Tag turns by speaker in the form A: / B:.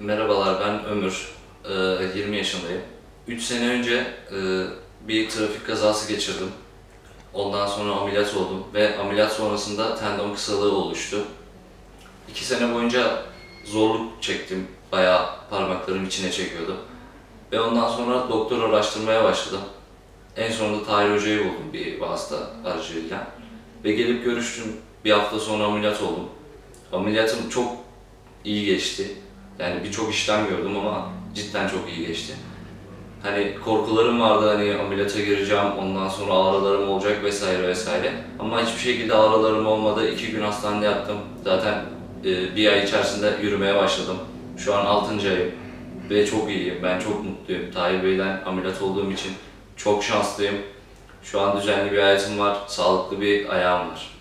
A: Merhabalar ben Ömür, Ee, 20 yaşındayım. 3 sene önce e, bir trafik kazası geçirdim. Ondan sonra ameliyat oldum ve ameliyat sonrasında tendon kısalığı oluştu. 2 sene boyunca zorluk çektim, bayağı parmaklarım içine çekiyordu. Ve ondan sonra doktor araştırmaya başladım. En sonunda Tahir Hoca'yı buldum bir vasıta aracılığıyla. Ve gelip görüştüm, bir hafta sonra ameliyat oldum. Ameliyatım çok iyi geçti. Yani birçok işlem gördüm ama cidden çok iyi geçti. Hani korkularım vardı hani ameliyata gireceğim, ondan sonra ağrılarım olacak vesaire vesaire. Ama hiçbir şekilde ağrılarım olmadı. İki gün hastanede yattım. Zaten e, bir ay içerisinde yürümeye başladım. Şu an 6. ayım ve çok iyiyim. Ben çok mutluyum. Tahir Bey'den ameliyat olduğum için çok şanslıyım. Şu an düzenli bir hayatım var, sağlıklı bir ayağım var.